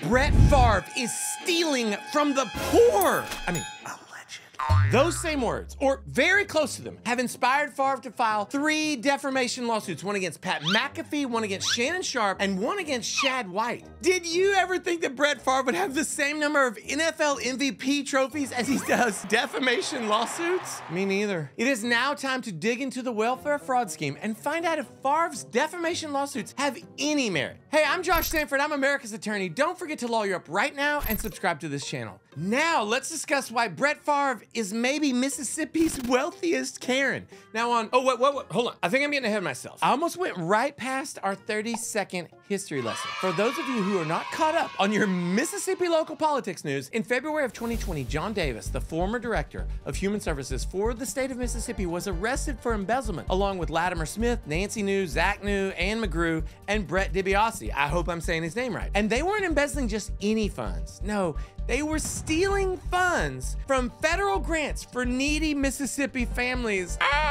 Brett Favre is stealing from the poor. I mean, those same words, or very close to them, have inspired Favre to file three defamation lawsuits one against Pat McAfee, one against Shannon Sharpe, and one against Shad White. Did you ever think that Brett Favre would have the same number of NFL MVP trophies as he does defamation lawsuits? Me neither. It is now time to dig into the welfare fraud scheme and find out if Favre's defamation lawsuits have any merit. Hey, I'm Josh Sanford. I'm America's attorney. Don't forget to lawyer up right now and subscribe to this channel. Now, let's discuss why Brett Favre is maybe Mississippi's wealthiest Karen. Now on, oh, wait, wait, wait, hold on. I think I'm getting ahead of myself. I almost went right past our 30 second history lesson. For those of you who are not caught up on your Mississippi local politics news, in February of 2020, John Davis, the former director of human services for the state of Mississippi, was arrested for embezzlement, along with Latimer Smith, Nancy New, Zach New, Ann McGrew, and Brett DiBiase. I hope I'm saying his name right. And they weren't embezzling just any funds. No, they were stealing funds from federal grants for needy Mississippi families. Ah!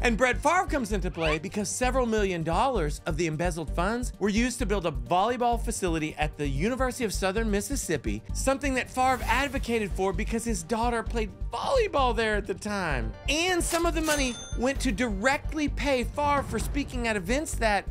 And Brett Favre comes into play because several million dollars of the embezzled funds were used to build a volleyball facility at the University of Southern Mississippi, something that Favre advocated for because his daughter played volleyball there at the time. And some of the money went to directly pay Favre for speaking at events that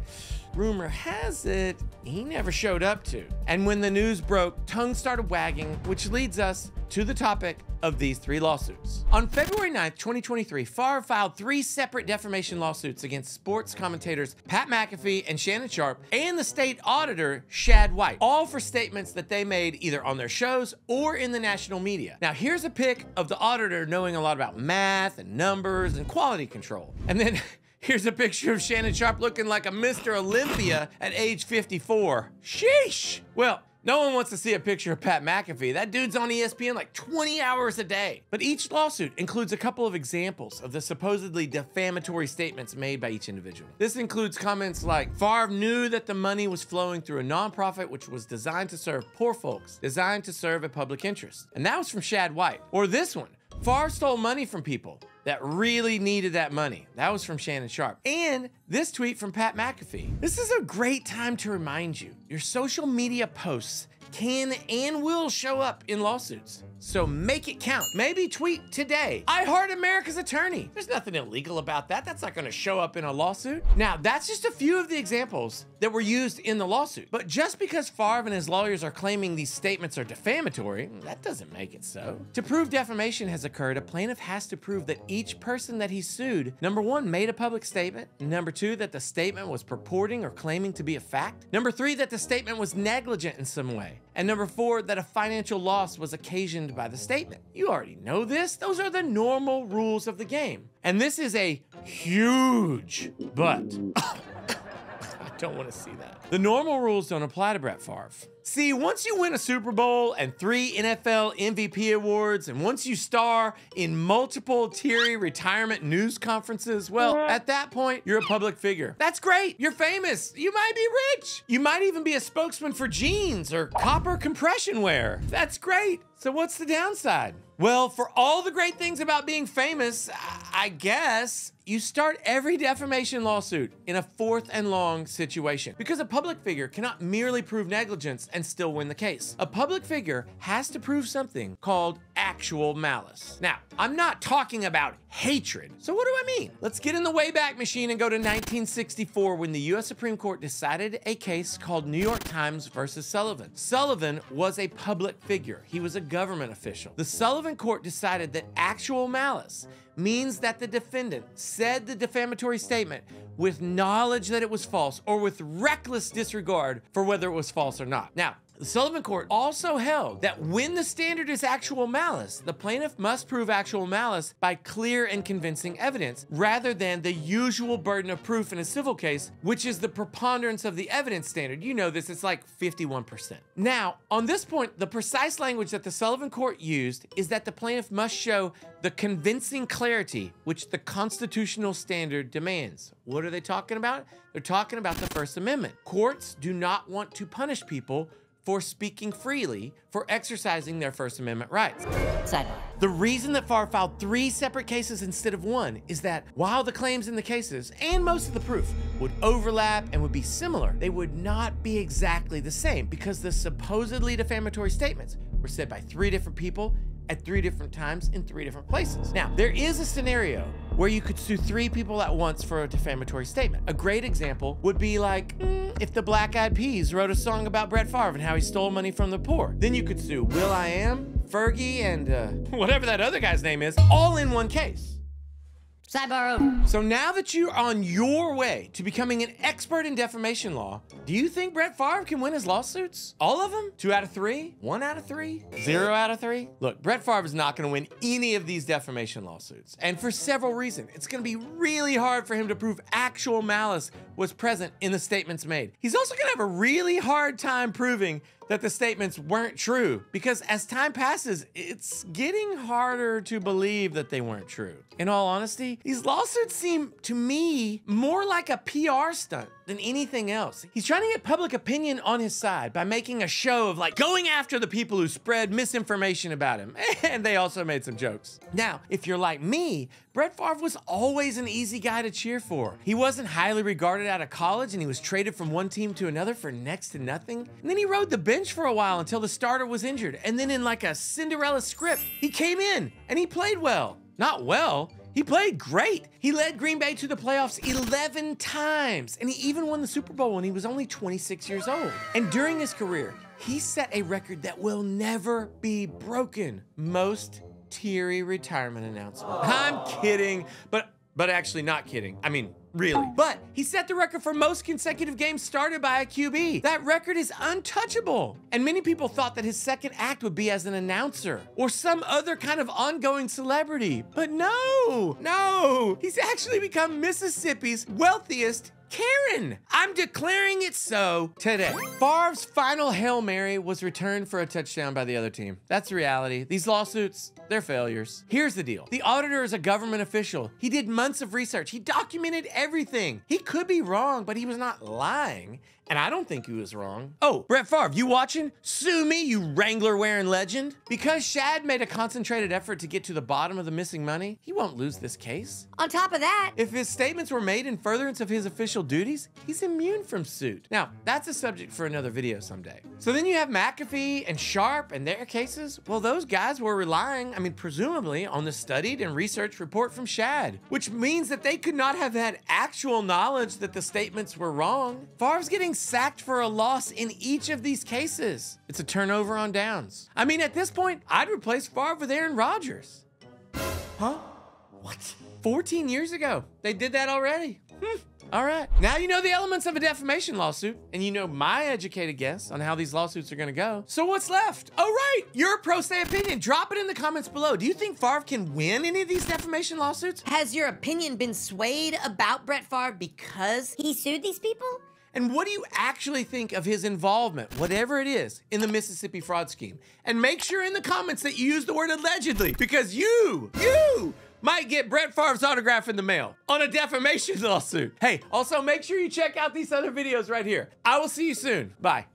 rumor has it, he never showed up to. And when the news broke, tongues started wagging, which leads us to the topic of these three lawsuits. On February 9th, 2023, Favre filed three separate defamation lawsuits against sports commentators Pat McAfee and Shannon Sharpe and the state auditor Shad White, all for statements that they made either on their shows or in the national media. Now, here's a pic of the auditor knowing a lot about math and numbers and quality control. And then Here's a picture of Shannon Sharpe looking like a Mr. Olympia at age 54. Sheesh. Well, no one wants to see a picture of Pat McAfee. That dude's on ESPN like 20 hours a day. But each lawsuit includes a couple of examples of the supposedly defamatory statements made by each individual. This includes comments like Favre knew that the money was flowing through a nonprofit which was designed to serve poor folks, designed to serve a public interest. And that was from Shad White. Or this one, Favre stole money from people that really needed that money. That was from Shannon Sharpe. And this tweet from Pat McAfee. This is a great time to remind you your social media posts can and will show up in lawsuits. So make it count. Maybe tweet today. I heart America's attorney. There's nothing illegal about that. That's not going to show up in a lawsuit. Now, that's just a few of the examples that were used in the lawsuit. But just because Favre and his lawyers are claiming these statements are defamatory, mm, that doesn't make it so. To prove defamation has occurred, a plaintiff has to prove that each person that he sued, number one, made a public statement. Number two, that the statement was purporting or claiming to be a fact. Number three, that the statement was negligent in some way. And number four, that a financial loss was occasioned by the statement. You already know this. Those are the normal rules of the game. And this is a huge but. Oh, Don't want to see that. The normal rules don't apply to Brett Favre. See, once you win a Super Bowl and three NFL MVP awards, and once you star in multiple Teary retirement news conferences, well, at that point, you're a public figure. That's great. You're famous. You might be rich. You might even be a spokesman for jeans or copper compression wear. That's great. So what's the downside? Well, for all the great things about being famous, I guess you start every defamation lawsuit in a fourth and long situation because a public figure cannot merely prove negligence and still win the case. A public figure has to prove something called actual malice. Now, I'm not talking about hatred. So what do I mean? Let's get in the Wayback Machine and go to 1964 when the US Supreme Court decided a case called New York Times versus Sullivan. Sullivan was a public figure. He was a government official. The Sullivan court decided that actual malice means that the defendant said the defamatory statement with knowledge that it was false or with reckless disregard for whether it was false or not. Now, the Sullivan Court also held that when the standard is actual malice, the plaintiff must prove actual malice by clear and convincing evidence, rather than the usual burden of proof in a civil case, which is the preponderance of the evidence standard. You know this, it's like 51%. Now, on this point, the precise language that the Sullivan Court used is that the plaintiff must show the convincing clarity which the constitutional standard demands. What are they talking about? They're talking about the First Amendment. Courts do not want to punish people for speaking freely, for exercising their First Amendment rights. Sidebar. The reason that Favre filed three separate cases instead of one is that while the claims in the cases and most of the proof would overlap and would be similar. They would not be exactly the same because the supposedly defamatory statements were said by three different people at three different times in three different places. Now, there is a scenario where you could sue three people at once for a defamatory statement. A great example would be like mm, if the Black Eyed Peas wrote a song about Brett Favre and how he stole money from the poor. Then you could sue Will I Am, Fergie, and uh, whatever that other guy's name is, all in one case. Sidebar over. So now that you're on your way to becoming an expert in defamation law, do you think Brett Favre can win his lawsuits? All of them? Two out of three? One out of three? Zero out of three? Look, Brett Favre is not going to win any of these defamation lawsuits. And for several reasons. It's going to be really hard for him to prove actual malice was present in the statements made. He's also going to have a really hard time proving that the statements weren't true because as time passes, it's getting harder to believe that they weren't true. In all honesty, these lawsuits seem to me more like a PR stunt than anything else. He's trying to get public opinion on his side by making a show of like going after the people who spread misinformation about him. And they also made some jokes. Now, if you're like me, Brett Favre was always an easy guy to cheer for. He wasn't highly regarded out of college and he was traded from one team to another for next to nothing. And then he rode the bench for a while until the starter was injured. And then in like a Cinderella script, he came in and he played well. Not well, he played great. He led Green Bay to the playoffs 11 times, and he even won the Super Bowl when he was only 26 years old. And during his career, he set a record that will never be broken. Most teary retirement announcement. I'm kidding, but but actually not kidding. I mean, really. But he set the record for most consecutive games started by a QB. That record is untouchable. And many people thought that his second act would be as an announcer or some other kind of ongoing celebrity. But no, no, he's actually become Mississippi's wealthiest Karen. I'm declaring it so today. Favre's final Hail Mary was returned for a touchdown by the other team. That's the reality. These lawsuits, they're failures. Here's the deal. The auditor is a government official. He did months of research. He documented everything. He could be wrong, but he was not lying. And I don't think he was wrong. Oh, Brett Favre, you watching? Sue me, you Wrangler wearing legend. Because Shad made a concentrated effort to get to the bottom of the missing money, he won't lose this case. On top of that, If his statements were made in furtherance of his official duties, he's immune from suit. Now, that's a subject for another video someday. So then you have McAfee and Sharpe and their cases. Well, those guys were relying, I mean, presumably, on the studied and researched report from Shad, which means that they could not have had actual knowledge that the statements were wrong. Favre's getting sacked for a loss in each of these cases. It's a turnover on downs. I mean, at this point, I'd replace Favre with Aaron Rodgers. Huh? What? 14 years ago. They did that already. Hmm. All right. Now you know the elements of a defamation lawsuit, and you know my educated guess on how these lawsuits are going to go. So what's left? Oh, right. Your pro se opinion. Drop it in the comments below. Do you think Favre can win any of these defamation lawsuits? has your opinion been swayed about Brett Favre because he sued these people? And what do you actually think of his involvement, whatever it is, in the Mississippi fraud scheme? And make sure in the comments that you use the word allegedly, because you, you, might get Brett Favre's autograph in the mail on a defamation lawsuit. Hey, also make sure you check out these other videos right here. I will see you soon. Bye.